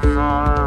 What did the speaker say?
I'm.